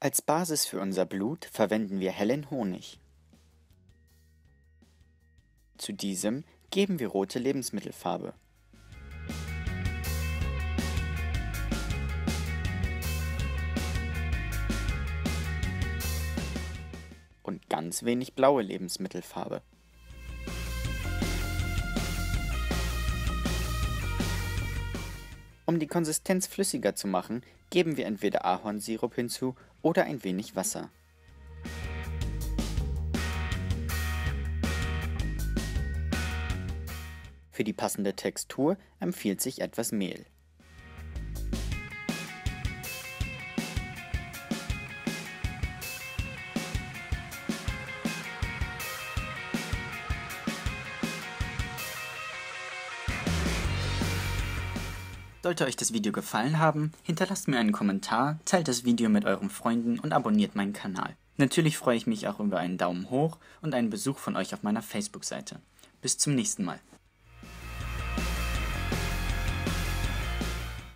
Als Basis für unser Blut verwenden wir hellen Honig. Zu diesem geben wir rote Lebensmittelfarbe. Und ganz wenig blaue Lebensmittelfarbe. Um die Konsistenz flüssiger zu machen, geben wir entweder Ahornsirup hinzu oder ein wenig Wasser. Für die passende Textur empfiehlt sich etwas Mehl. Sollte euch das Video gefallen haben, hinterlasst mir einen Kommentar, teilt das Video mit euren Freunden und abonniert meinen Kanal. Natürlich freue ich mich auch über einen Daumen hoch und einen Besuch von euch auf meiner Facebook-Seite. Bis zum nächsten Mal.